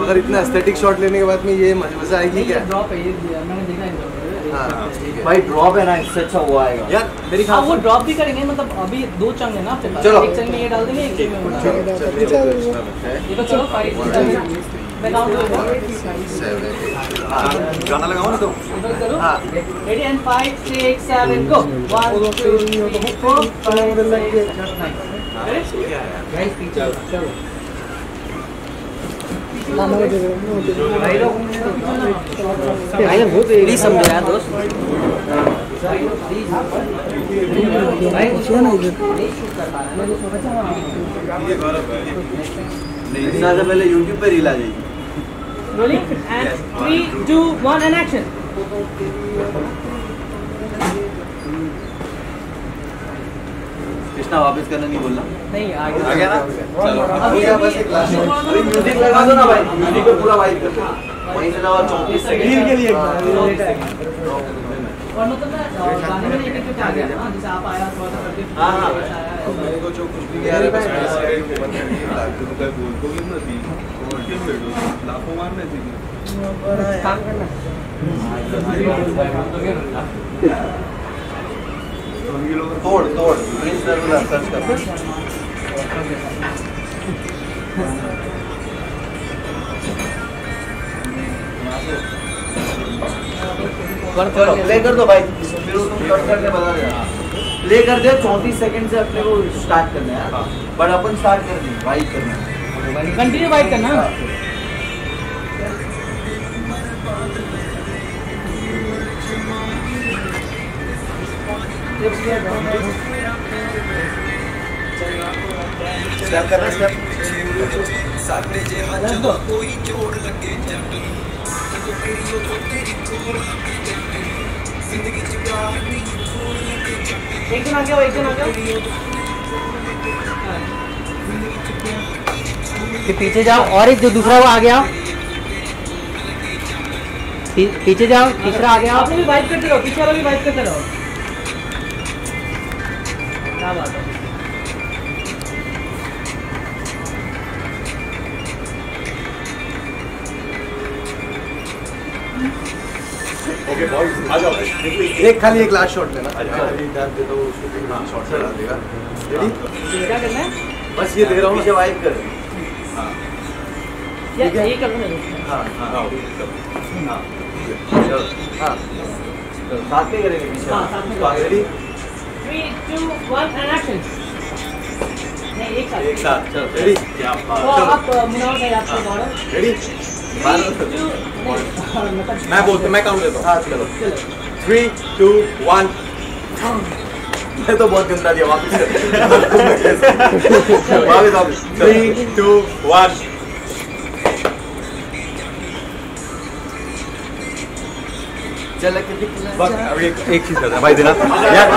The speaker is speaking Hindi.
मगर इतना एस्थेटिक शॉट लेने के बाद में ये मज़ा मज़ा आएगी क्या? ड्रॉप है ये मैंने देखा है इधर। हाँ। ठीक है। भाई ड्रॉप है ना इससे अच्छा हुआ आएगा। यार मेरी हाँ वो ड्रॉप भी करेंगे मतलब अभी दो चंग है ना आपके पास। एक चंग में ये डाल देंगे एक चंग में वो डाल देंगे। ये तो चलो फाइव मैं काउंट करूँगा seven, हाँ, गाना लगाओ ना तो हाँ। Ready and five six seven go one two three four five six nine please समझो यार दोस्त। से पहले यूट्यूब पे रील आ जाएगी rolling and three two one and action Krishna वापस करना नहीं बोलना नहीं आ गया ना चलो गया बस एक लास्ट अभी म्यूज़िक लगा दो ना भाई म्यूज़िक पे पूरा वाइब कर दो वहीं से जाओ चौंतीस सेकंड के लिए और मतलब ना गाने में एक एक आ गया ना जैसे आप आया थोड़ा सा करके हाँ, हाँ। मेरे को जो कुछ भी यार बस मेरे से बंद करनी है लाख रुपये बोलतो की नदी कोणती भेटू लाखो मारण्याची काम करना तो ये लोग तोड़ तोड़ प्रिंस नरूला सर्च कर प्ले कर दो भाई। फिर तुम कट करके बता देना प्ले कर दे चौंतीस सेकंड से अपने को स्टार्ट करना है। बट अपन स्टार्ट कर दी वाइब करना कंटिन्यू बाइक करना। स्टेप करना स्टेप गया फिर पीछे जाओ, और एक जो दूसरा, वो आ गया। पीछे जाओ, तीसरा आ गया। आपने भी बाइक करते रहो, पीछे वाला भी बाइक करते रहो। क्या बात है। ओके बॉयज़ आ जाओ। एक खाली एक लास्ट शॉट लेना। खाली ध्यान दे दो उसको शॉट चला देगा। रेडी क्या करना है? बस ये दे रहा हूँ। पीछे वाइब कर। या ये करना है? हाँ हाँ। चलो। हाँ। साथ में करेंगे पीछे। हाँ, साथ में ready three two one and action नहीं एक साथ। एक साथ चल। रेडी क्या बात। आप मुनावर भाई आपको बॉर्डर रेडी मैं बोलता मैं काउंट देता हूँ। हाँ चलो। थ्री टू वन मैं तो बहुत गंदा दिया वापस वापस थ्री टू वन चल एक चीज़ करना है। भाई देना। यार